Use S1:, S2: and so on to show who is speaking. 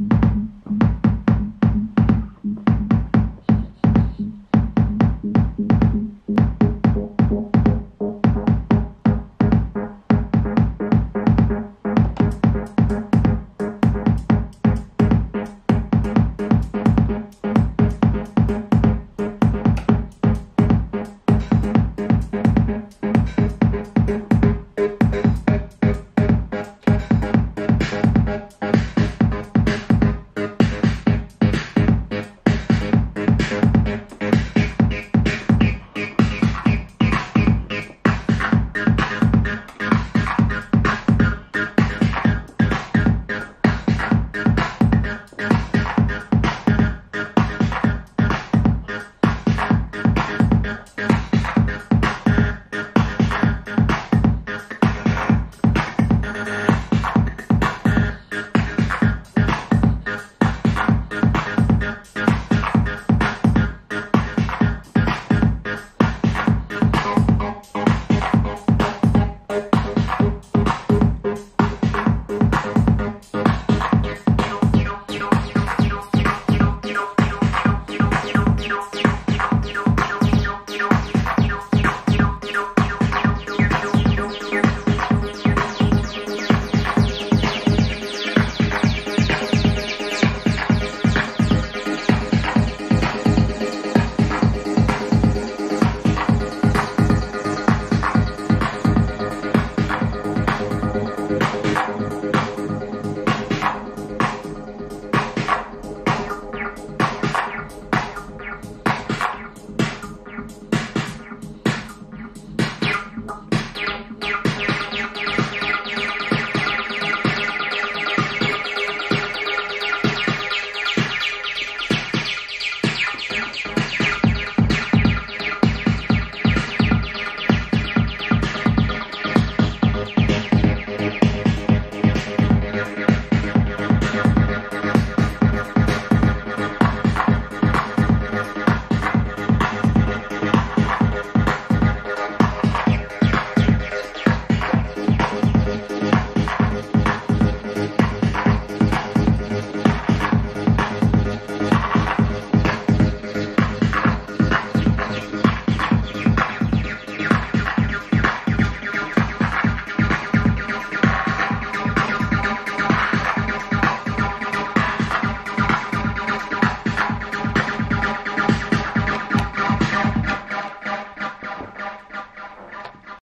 S1: Mm-hmm.